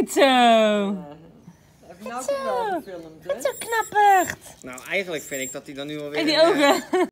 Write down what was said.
Goed zo. Heb je nou ook wel gefilmd, hè? Zo dus? knapperd. Nou, eigenlijk vind ik dat hij dan nu alweer... En die eh, ogen.